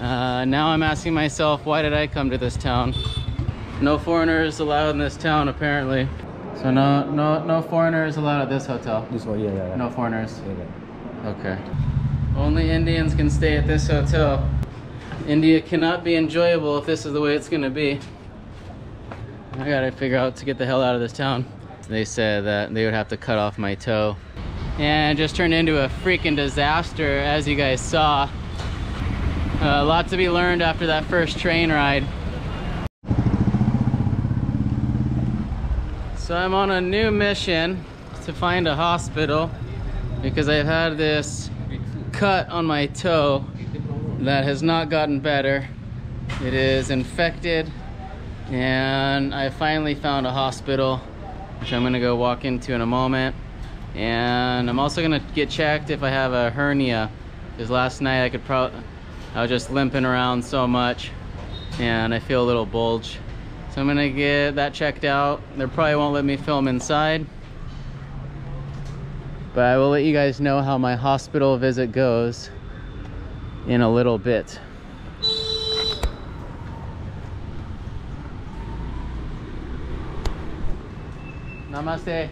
Uh, now I'm asking myself, why did I come to this town? No foreigners allowed in this town, apparently. So no, no, no foreigners allowed at this hotel. This one, yeah, yeah, yeah. No foreigners. Yeah, yeah. Okay. Only Indians can stay at this hotel. India cannot be enjoyable if this is the way it's gonna be. I gotta figure out to get the hell out of this town. They said that they would have to cut off my toe. And it just turned into a freaking disaster, as you guys saw. Uh, a lot to be learned after that first train ride. So I'm on a new mission to find a hospital because I've had this cut on my toe that has not gotten better. It is infected and I finally found a hospital which I'm gonna go walk into in a moment. And I'm also gonna get checked if I have a hernia because last night I could probably, I was just limping around so much and I feel a little bulge. So I'm gonna get that checked out. They probably won't let me film inside. But I will let you guys know how my hospital visit goes in a little bit. Namaste.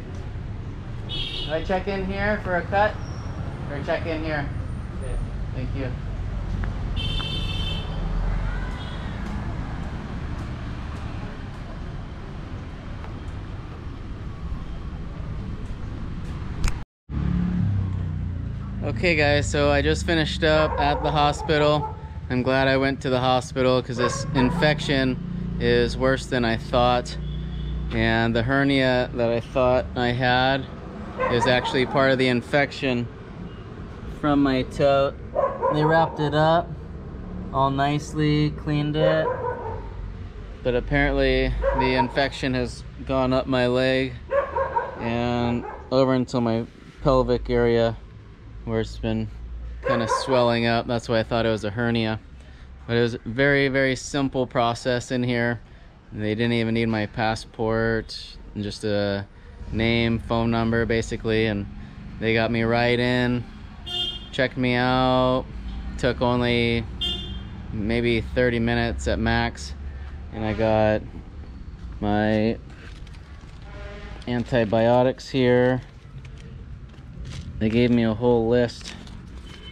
Do I check in here for a cut? Or check in here? Thank you. Okay guys, so I just finished up at the hospital. I'm glad I went to the hospital because this infection is worse than I thought. And the hernia that I thought I had is actually part of the infection from my toe. They wrapped it up all nicely, cleaned it. But apparently the infection has gone up my leg and over into my pelvic area where it's been kind of swelling up. That's why I thought it was a hernia. But it was very, very simple process in here. They didn't even need my passport, just a name, phone number basically. And they got me right in, checked me out. Took only maybe 30 minutes at max. And I got my antibiotics here they gave me a whole list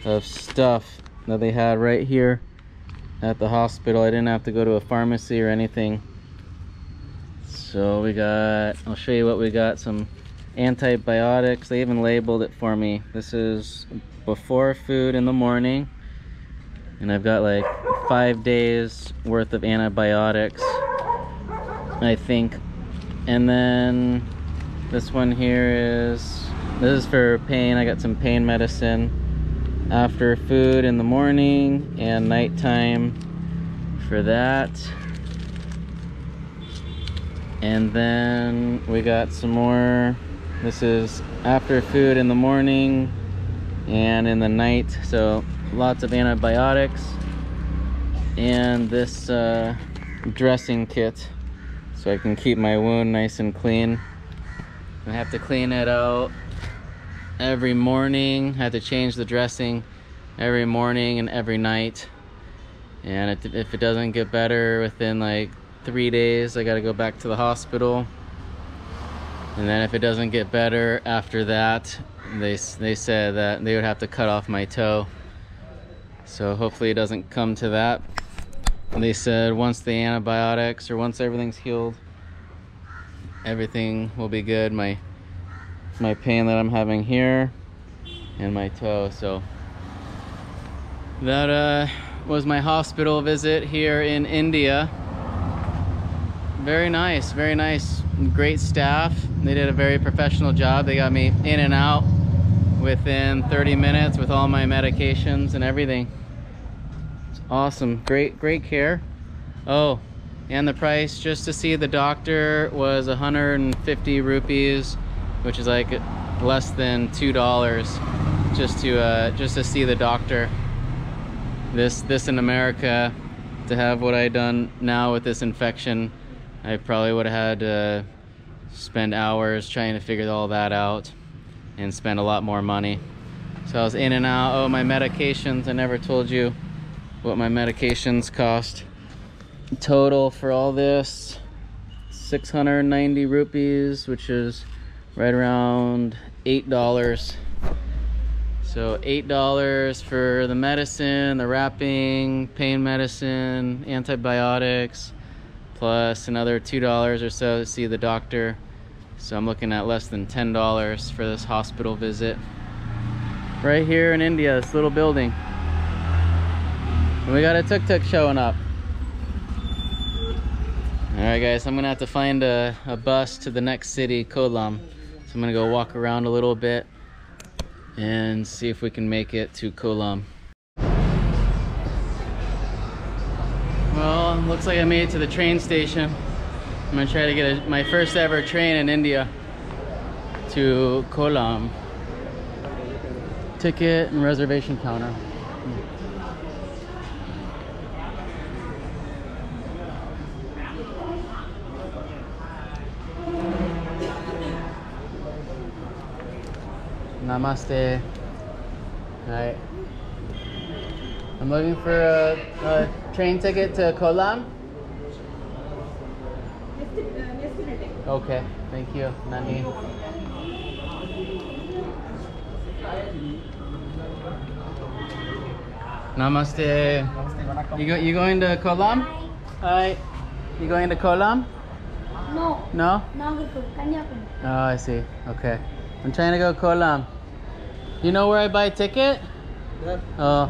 of stuff that they had right here at the hospital. I didn't have to go to a pharmacy or anything. So we got, I'll show you what we got. Some antibiotics. They even labeled it for me. This is before food in the morning. And I've got like five days worth of antibiotics, I think. And then this one here is this is for pain. I got some pain medicine after food in the morning and nighttime for that. And then we got some more. This is after food in the morning and in the night. So lots of antibiotics. And this uh, dressing kit so I can keep my wound nice and clean. I have to clean it out every morning. I have to change the dressing every morning and every night. And if it doesn't get better within like three days, I got to go back to the hospital. And then if it doesn't get better after that, they, they said that they would have to cut off my toe. So hopefully it doesn't come to that. And they said once the antibiotics or once everything's healed, everything will be good. My my pain that I'm having here and my toe. So that uh, was my hospital visit here in India. Very nice, very nice, great staff. They did a very professional job. They got me in and out within 30 minutes with all my medications and everything. It's awesome, great, great care. Oh, and the price just to see the doctor was 150 rupees which is like less than two dollars just to uh, just to see the doctor. This this in America to have what I done now with this infection I probably would have had to spend hours trying to figure all that out and spend a lot more money. So I was in and out. Oh my medications. I never told you what my medications cost. Total for all this, 690 rupees, which is right around $8. So $8 for the medicine, the wrapping, pain medicine, antibiotics, plus another $2 or so to see the doctor. So I'm looking at less than $10 for this hospital visit. Right here in India, this little building. And we got a tuk-tuk showing up. All right, guys, I'm gonna have to find a, a bus to the next city, Kollam. So I'm gonna go walk around a little bit and see if we can make it to Kollam. Well, looks like I made it to the train station. I'm gonna try to get a, my first ever train in India to Kollam. Ticket and reservation counter. Namaste. Alright. I'm looking for a, a train ticket to Kollam. Okay, thank you, Nani. Namaste. You go, you going to Kollam? Hi. You going to Kollam? No, No? Nagercoil, Kanyakumari. Oh, I see. Okay. I'm trying to go Kollam. You know where I buy a ticket? Oh.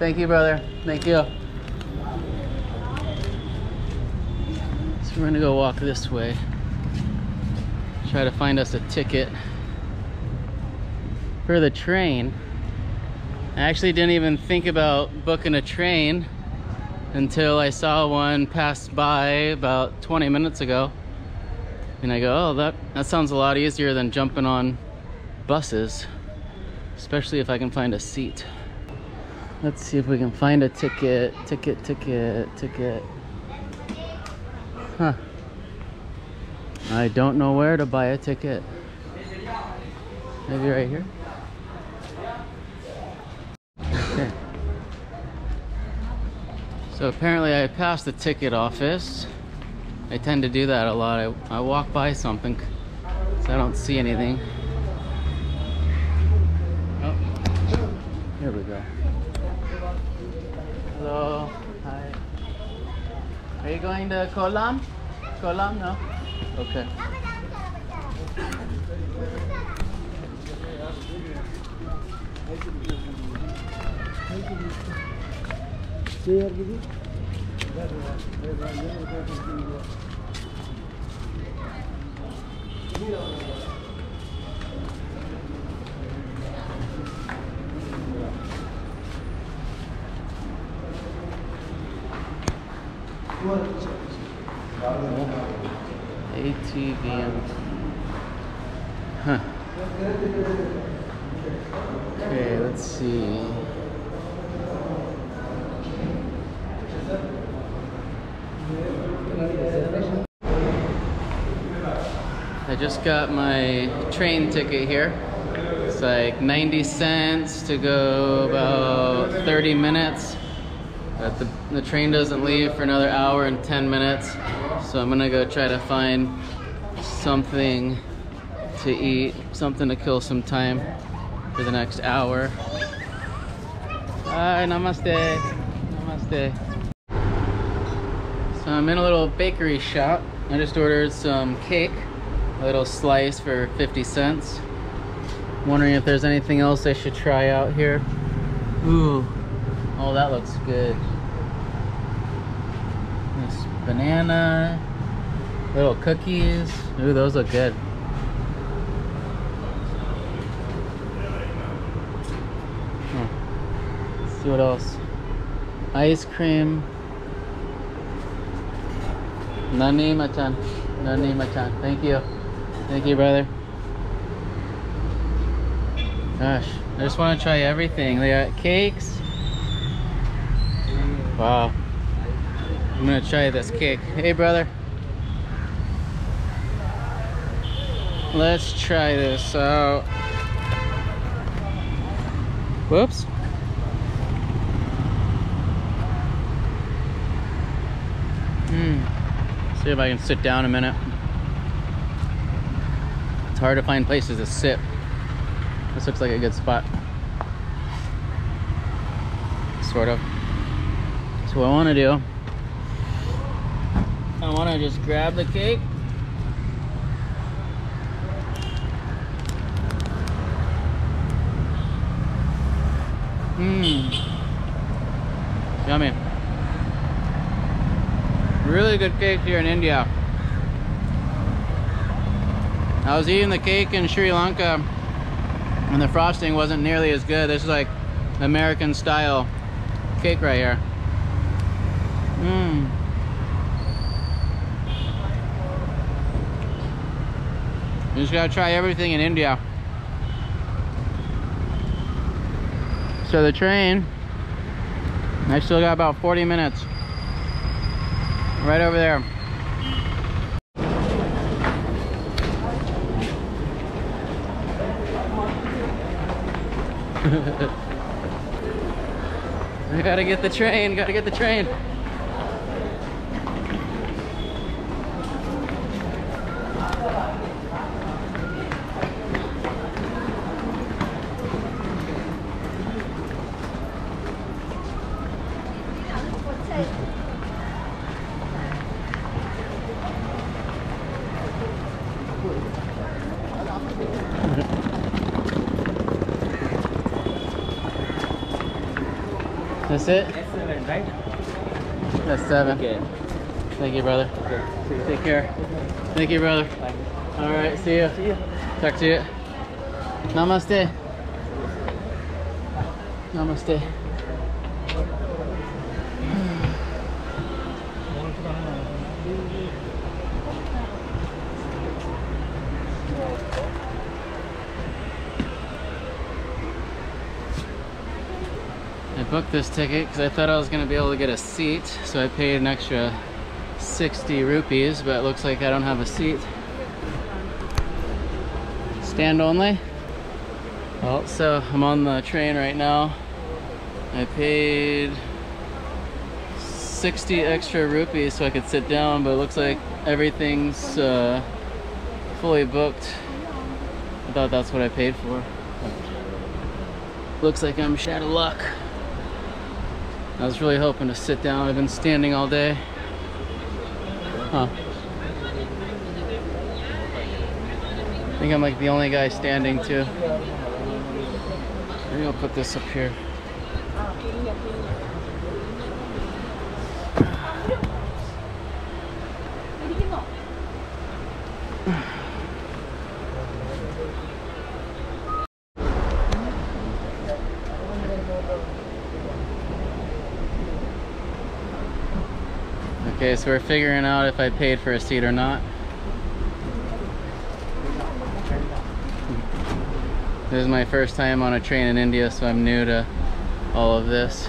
Thank you, brother. Thank you. So we're gonna go walk this way. Try to find us a ticket for the train. I actually didn't even think about booking a train until I saw one pass by about 20 minutes ago. And I go, oh, that, that sounds a lot easier than jumping on buses, especially if I can find a seat. Let's see if we can find a ticket, ticket, ticket, ticket. Huh. I don't know where to buy a ticket. Maybe right here? Okay. So apparently I passed the ticket office. I tend to do that a lot. I, I walk by something so I don't see anything. Oh, here we go. Hello. Hi. Are you going to Kollam? Kollam, No? Okay. ATVM. Huh. Okay, let's see. I just got my train ticket here. It's like 90 cents to go about 30 minutes. The, the train doesn't leave for another hour and 10 minutes. So I'm gonna go try to find something to eat, something to kill some time for the next hour. Hi, namaste. Namaste. So I'm in a little bakery shop. I just ordered some cake, a little slice for 50 cents. Wondering if there's anything else I should try out here. Ooh, oh that looks good. This banana, little cookies. Ooh, those look good. Hmm. See what else. Ice cream. Nani machan. Nani machan. Thank you. Thank you, brother. Gosh, I just want to try everything. They got cakes. Wow. I'm gonna try this kick. Hey, brother. Let's try this out. Whoops. Hmm. See if I can sit down a minute. It's hard to find places to sit. This looks like a good spot. Sort of. What I want to do, I want to just grab the cake. Mmm. Yummy. Really good cake here in India. I was eating the cake in Sri Lanka and the frosting wasn't nearly as good. This is like American style cake right here. You just gotta try everything in India. So the train, I still got about 40 minutes. Right over there. I gotta get the train, gotta get the train. That's it? S7, right? That's seven. Okay. Thank you, brother. Okay. You. Take care. Thank you, brother. Bye. All right, see you. See you. Talk to you. Namaste. Namaste. Booked this ticket because I thought I was going to be able to get a seat, so I paid an extra 60 rupees, but it looks like I don't have a seat. Stand only? Well, so I'm on the train right now. I paid 60 extra rupees so I could sit down, but it looks like everything's uh, fully booked. I thought that's what I paid for. Looks like I'm out of luck. I was really hoping to sit down. I've been standing all day. Huh. I think I'm like the only guy standing too. Maybe I'll put this up here. Okay, so we're figuring out if I paid for a seat or not. This is my first time on a train in India, so I'm new to all of this.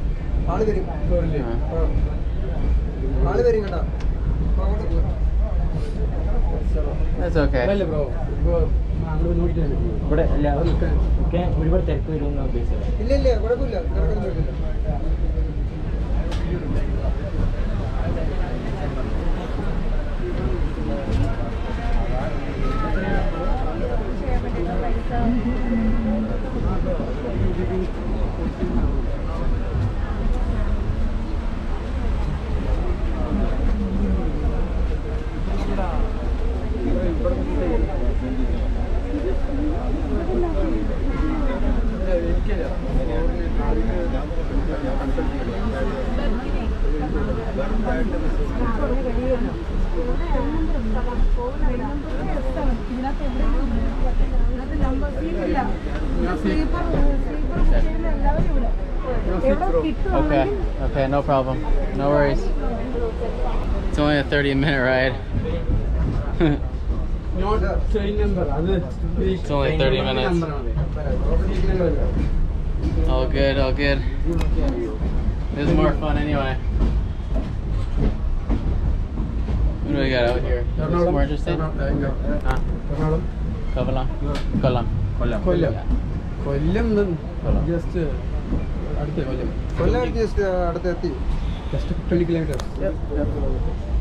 ആൾ തരും ആൾ തരും കേട്ടോ ഇവിടെ ഒരുപാട് തിരക്ക് വരും ഇല്ല ഇല്ല. കുഴപ്പമില്ല Okay, okay, no problem. No worries. It's only a 30 minute ride. it's only 30 minutes. All good, all good. This is more fun anyway. What do we got out here? Is this more interesting? Huh? Ernakulam Kovalam. Kolam. Kollam Kollam Kollam. Just അടുത്ത Kollam Kollam just അടുത്തെത്തി just twenty kilometres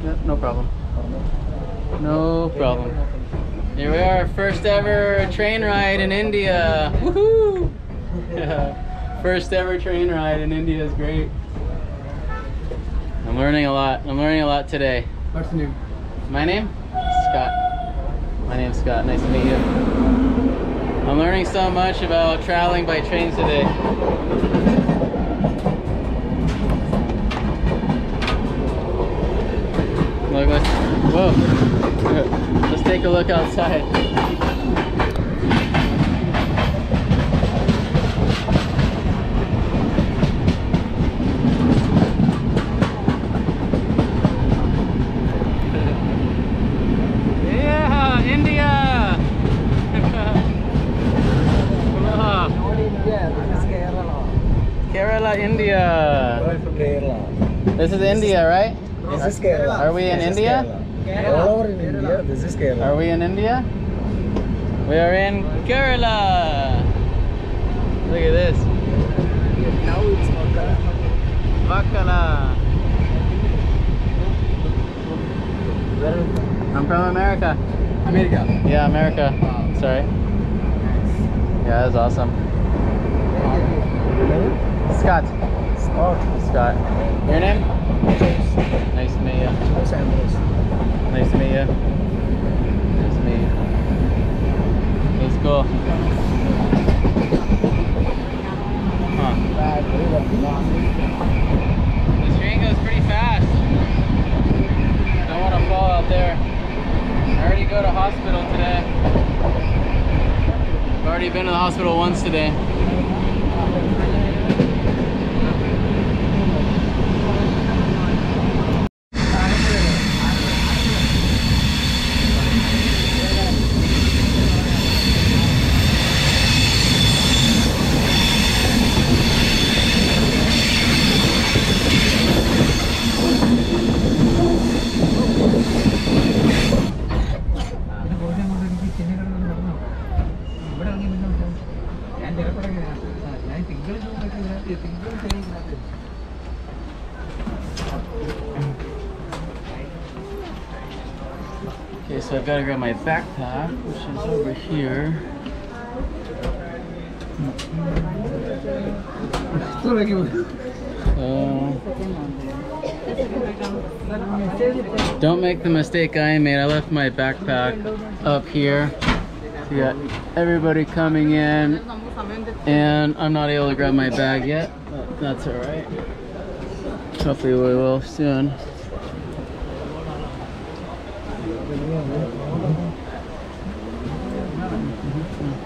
Yep, no problem. No problem. Here we are, first ever train ride in India. Woohoo! first ever train ride in India is great. I'm learning a lot. I'm learning a lot today. What's name My name? Scott. My name's Scott. Nice to meet you. I'm learning so much about traveling by train today. Look, whoa. Let's take a look outside. Yeah, India! Aloha. Kerala, India. This is India, right? This is Kerala. Are we in India? Kerala. All over in India. This is Kerala. Are we in India? We are in Kerala. Look at this. Now it's Makala. Makala. Where? I'm from America. America? Yeah, America. Wow. Sorry. Nice. Yeah, that's awesome. Scott. Scott. Scott. Your name? Nice to meet you. Los Angeles. Nice to meet you. Nice to meet you. It's cool. Huh. This train goes pretty fast. Don't want to fall out there. I already go to hospital today. I've already been to the hospital once today. Okay, so I've got to grab my backpack, which is over here. So, don't make the mistake I made. I left my backpack up here. So you got everybody coming in, and I'm not able to grab my bag yet, but that's all right. Hopefully, we will soon.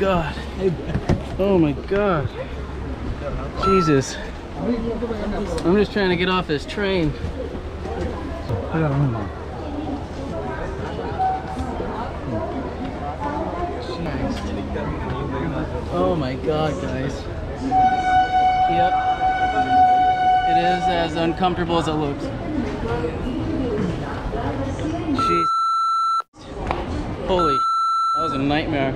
God. Oh my God. Jesus. I'm just trying to get off this train. Oh my God, guys. Yep. It is as uncomfortable as it looks. Jeez. Holy that was a nightmare.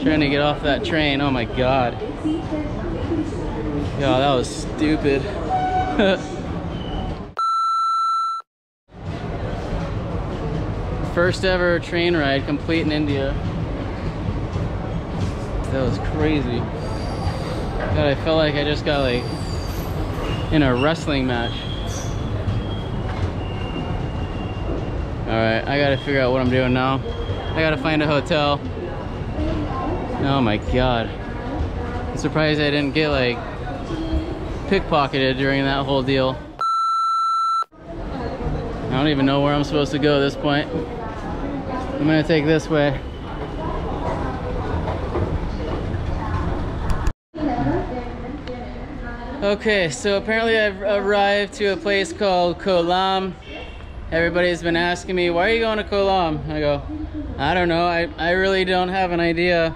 Trying to get off that train. Oh my god. Yeah, that was stupid. First ever train ride complete in India. That was crazy. God, I felt like I just got like in a wrestling match. All right, I gotta figure out what I'm doing now. I gotta find a hotel. Oh my God. I'm surprised I didn't get like pickpocketed during that whole deal. I don't even know where I'm supposed to go at this point. I'm gonna take this way. Okay, so apparently I've arrived to a place called Kollam. Everybody's been asking me, why are you going to Kollam? I go, I don't know. I, I really don't have an idea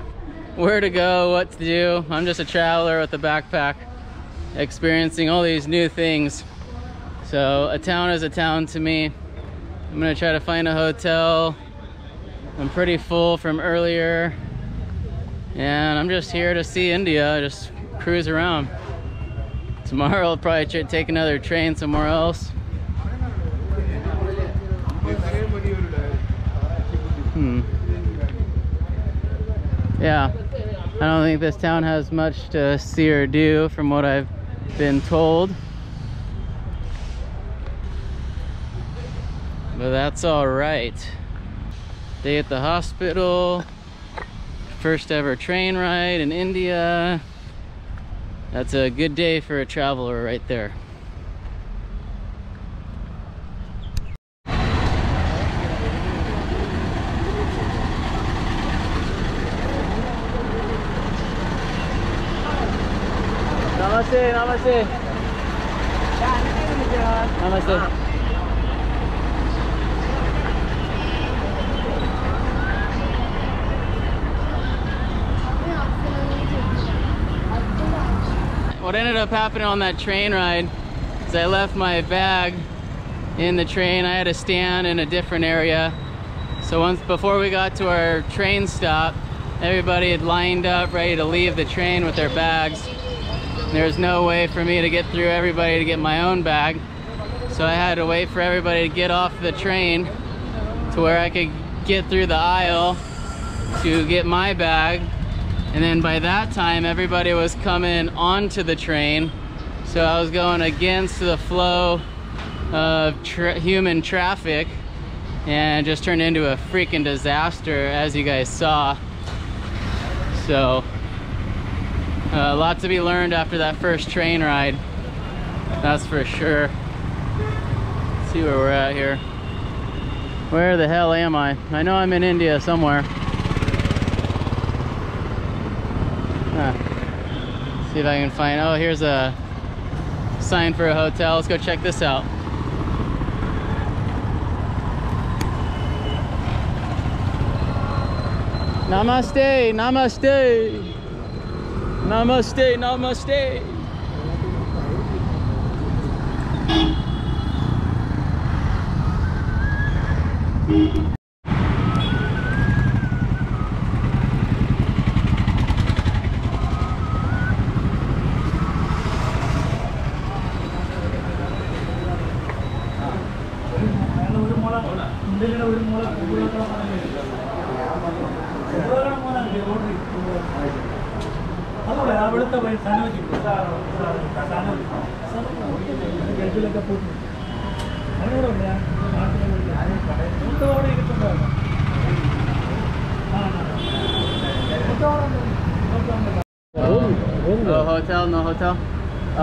where to go, what to do. I'm just a traveler with a backpack experiencing all these new things. So a town is a town to me. I'm gonna try to find a hotel. I'm pretty full from earlier. And I'm just here to see India, just cruise around. Tomorrow I'll probably take another train somewhere else. Hmm. Yeah, I don't think this town has much to see or do from what I've been told. But that's all right. Day at the hospital. First ever train ride in India. That's a good day for a traveler right there. Namaste, namaste. Namaste. What ended up happening on that train ride is I left my bag in the train. I had to stand in a different area. So once before we got to our train stop, everybody had lined up ready to leave the train with their bags. There was no way for me to get through everybody to get my own bag. So I had to wait for everybody to get off the train to where I could get through the aisle to get my bag. And then by that time, everybody was coming onto the train. So I was going against the flow of tra human traffic and just turned into a freaking disaster as you guys saw. So Uh, a lot to be learned after that first train ride. That's for sure. Let's see where we're at here. Where the hell am I? I know I'm in India somewhere. Huh. See if I can find, oh, here's a sign for a hotel. Let's go check this out. Namaste, namaste. Namaste, namaste.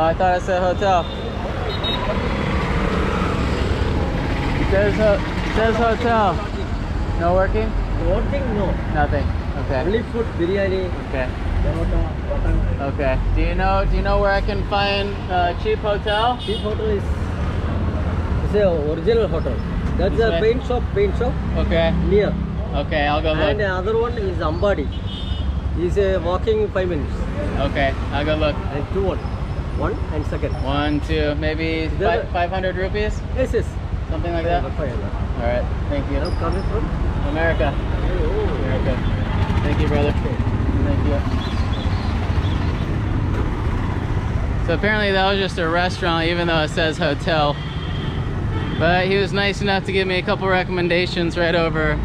I thought I said hotel. It says, ho- says hotel. No working? Working? No. Nothing. Okay. Only food, biryani. Okay. Okay. Do you know? Do you know where I can find a cheap hotel? Cheap hotel is it's a original hotel. That's This a way? paint shop, paint shop Okay. near. Okay, I'll go And look. other one is Ambadi. Is a walking five minutes. Okay, I'll go look. And two one. One and second. One, two, maybe There- fi- 500 rupees, Yes, yes. something like that. All right. Thank you. You know, coming from? America. Oh, America. Thank you, brother. Thank you. So apparently that was just a restaurant, even though it says hotel. But he was nice enough to give me a couple recommendations right over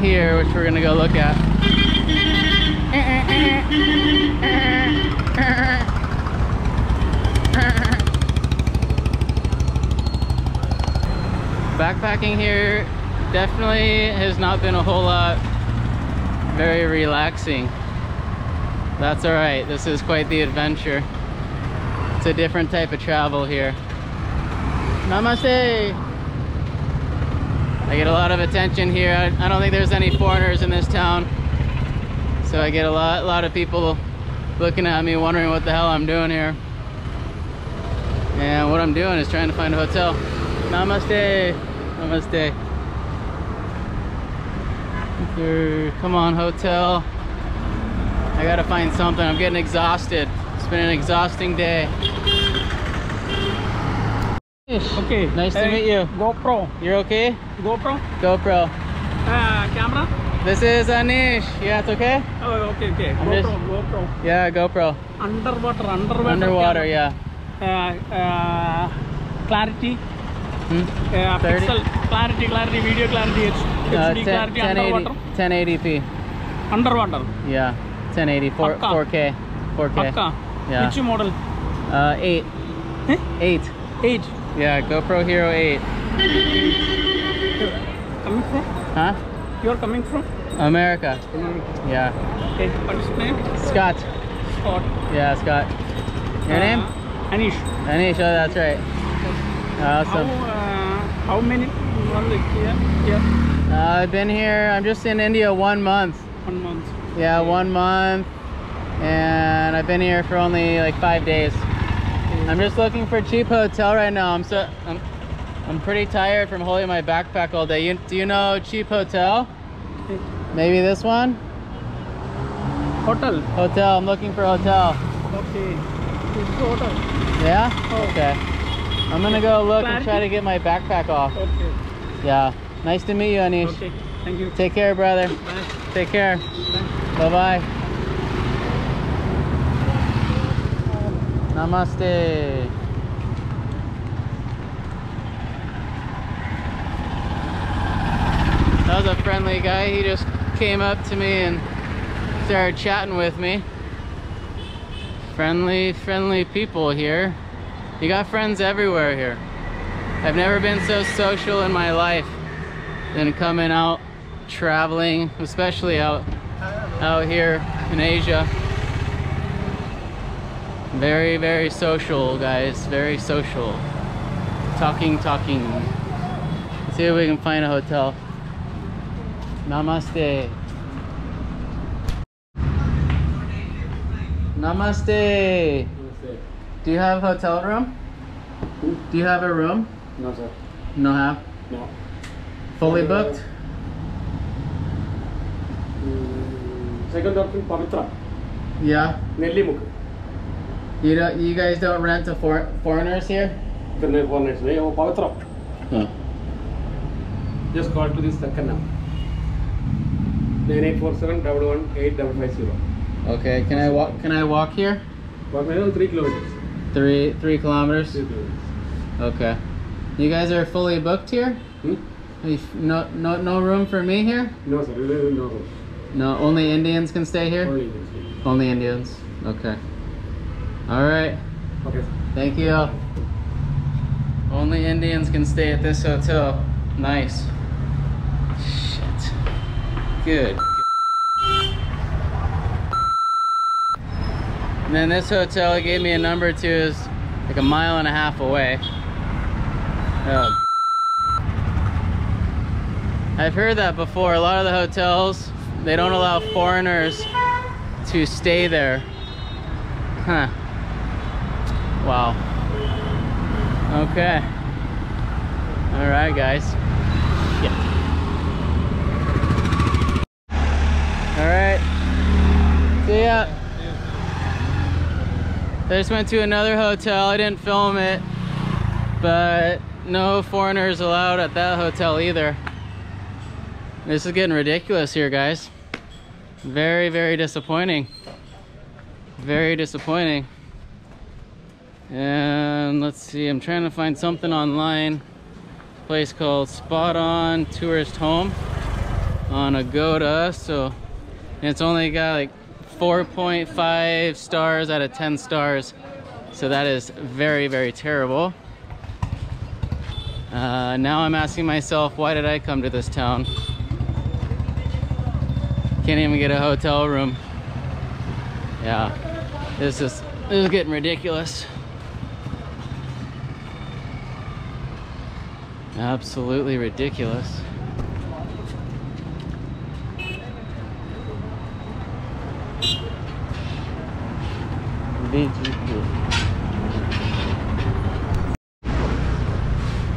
here, which we're gonna go look at. Backpacking here definitely has not been a whole lot very relaxing. That's all right. This is quite the adventure. It's a different type of travel here. Namaste. I get a lot of attention here. I, don't think there's any foreigners in this town. So I get a lot, a lot of people looking at me wondering what the hell I'm doing here. And what I'm doing is trying to find a hotel. Namaste. Namaste. Come on, hotel. I gotta find something. I'm getting exhausted. It's been an exhausting day. Okay. Nice to meet you. GoPro. You're okay? GoPro. GoPro. Uh, camera. This is Anish. Yeah, it's okay? Oh, okay, okay. I'm GoPro, just- GoPro. Yeah, GoPro. Underwater, underwater. Underwater, camera. yeah. Uh, uh, clarity. Hmm? Uh, 30? pixel. Clarity, clarity, video clarity, H- Uh, HD 10, clarity, 1080, underwater. 1080p. Underwater. Yeah, 1080, 4, Pakka. 4K. 4K. Pakka. Yeah. Which model? Uh, 8. Eh? 8. 8. Yeah, GoPro Hero 8. Coming from? Huh? You are coming from? America. Yeah. Okay. What is your name? Scott. Scott. Yeah, Scott. Your Uh, name? Anish. Anish, oh, that's right. How, Awesome. uh, how many months here? Here? Uh, I've been here, I'm just in India one month. One month. Yeah, one month. And I've been here for only like five days. I'm just looking for a cheap hotel right now. I'm so I'm, I'm pretty tired from holding my backpack all day. You, do you know cheap hotel? Maybe this one? Hotel. Hotel. I'm looking for a hotel. Okay. This is hotel. Yeah? Oh. Okay. I'm gonna go look and try to get my backpack off. Okay. Yeah. Nice to meet you, Anish. Okay. Thank you. Take care, brother. Bye. Take care. Bye. Bye bye. Namaste. That was a friendly guy. He just came up to me and started chatting with me. Friendly, friendly people here. You got friends everywhere here. I've never been so social in my life than coming out traveling, especially out out here in Asia. Very, very social, guys. Very social. Talking, talking. Let's see if we can find a hotel. Namaste. Namaste. Do you have a hotel room? Do you have a room? No, sir. No have. No. Fully uh, booked? Mm, second option, Pavitra. Yeah. Nellimuk. You don't. You guys don't rent to for, foreigners here? The name for next day. Oh, Pavitra. Huh. Just call to this second number. 9847 118 Okay. Can I walk? Can I walk here? One minute, 3 kilometers. Three three kilometers. 3 kilometers. Okay. You guys are fully booked here? Hmm? No no no room for me here? No, sir. No, no, no. Only Indians can stay here. Only way. Only Indians. Okay. All right. Okay, sir. Thank you. Only Indians can stay at this hotel. Nice. Shit. Good. And then this hotel it gave me a number to is like a mile and a half away. Oh. I've heard that before. A lot of the hotels, they don't allow foreigners to stay there. Huh. Wow. Okay. All right, guys. Yeah. All right. See ya. I just went to another hotel. I didn't film it, but no foreigners allowed at that hotel either. This is getting ridiculous here, guys. Very, very disappointing. Very disappointing. And let's see, I'm trying to find something online. Place called Spot On Tourist Home on Agoda. So it's only got like 4.5 stars out of 10 stars. So that is very, very terrible. Uh, now I'm asking myself, why did I come to this town? Can't even get a hotel room. Yeah, this is this is getting ridiculous. Absolutely ridiculous.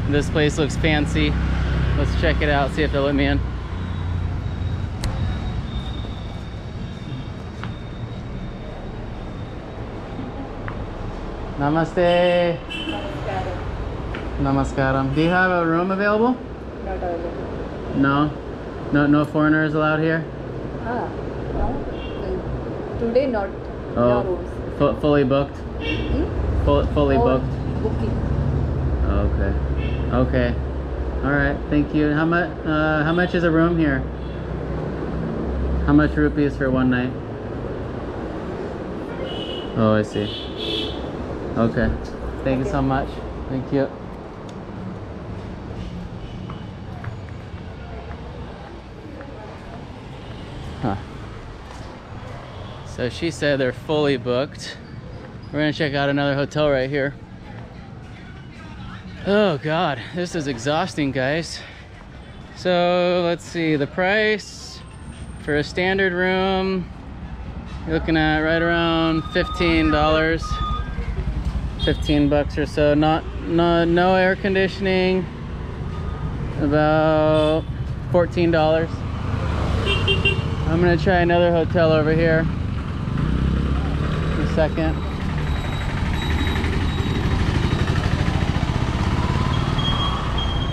This place looks fancy. Let's check it out, see if they'll let me in. Namaste. Namaskaram. Do you have a room available? Not available. No. No no foreigners allowed here? Ah, no. Today not. No Oh. rooms. Fu- fully booked. Hmm? Full, fully All booked. Booking. Okay. Okay. All right. Thank you. How much? Uh, how much is a room here? How much rupees for one night? Oh, I see. Okay. Thank you so much. Thank you. So she said they're fully booked. We're gonna check out another hotel right here. Oh God, this is exhausting, guys. So let's see, the price for a standard room, you're looking at right around $15. 15 bucks or so. Not, no, no air conditioning. About $14. I'm gonna try another hotel over here. Second.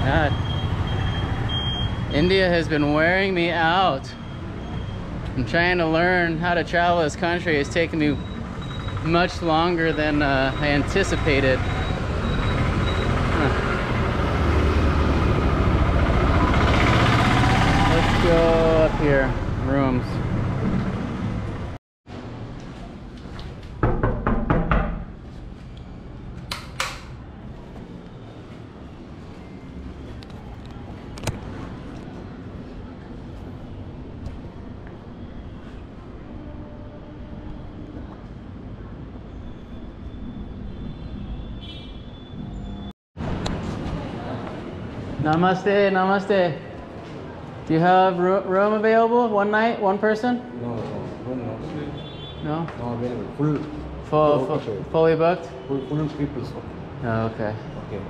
God. India has been wearing me out. I'm trying to learn how to travel this country. It's taken me much longer than uh, I anticipated. Huh. Let's go up here. Rooms. Namaste, namaste. Do you have room available? One night, one person? No, no, no. No? No available. Full, Full, full, fully booked? full, full people. So. Oh, okay. Okay.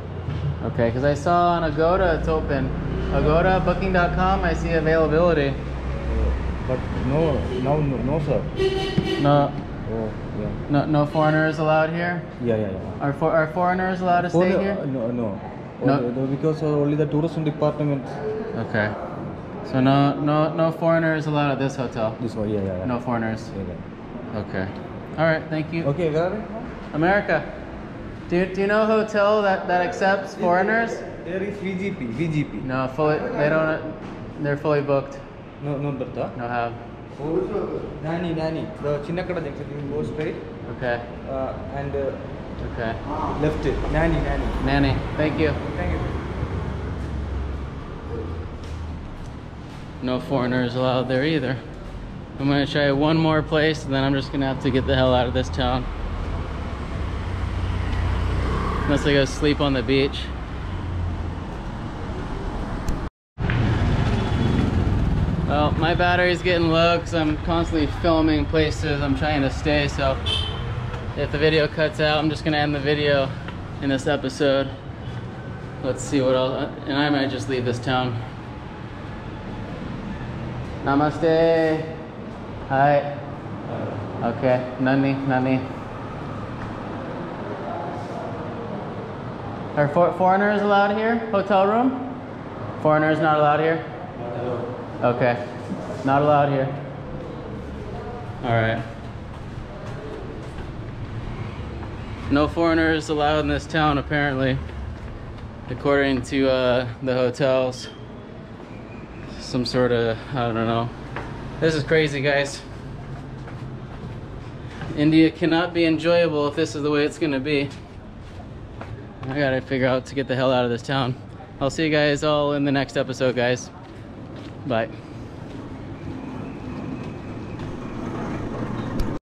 Okay, because I saw on Agoda it's open. Agoda, booking.com, I see availability. Uh, but no, no, no, no, sir. No, Oh, yeah. no, no foreigners allowed here? Yeah, yeah, yeah. Are, for, are foreigners allowed to stay here? uh, no, no. No. Because uh, only the tourism department. Okay. So no, no, no foreigners allowed at this hotel? This one, yeah, yeah, yeah. No foreigners? Yeah, yeah. Okay. All right, thank you. Okay, where are? America. Do, do you know a hotel that, that accepts foreigners? There is VGP, VGP. No, fully, they don't, they're fully booked. No, no, that. No have. Nani, Nani. The Chinnakada junction, you go straight Okay, uh, and uh, okay. left. Nani, nanny. Nani, thank you. Thank you. No foreigners allowed there either. I'm gonna try one more place and then I'm just gonna have to get the hell out of this town. Unless I go sleep on the beach. Well, my battery's getting low because I'm constantly filming places I'm trying to stay, so if the video cuts out, I'm just gonna end the video in this episode. Let's see what else, and I might just leave this town. Namaste. Hi. Okay. Nani, Nani. Are for foreigners allowed here? Hotel room? Foreigners not allowed here? Okay. Not allowed here. All right. No foreigners allowed in this town, apparently, according to uh, the hotels some sort of I don't know. This is crazy, guys. India cannot be enjoyable if this is the way it's gonna be. I gotta figure out to get the hell out of this town. I'll see you guys all in the next episode, guys. Bye.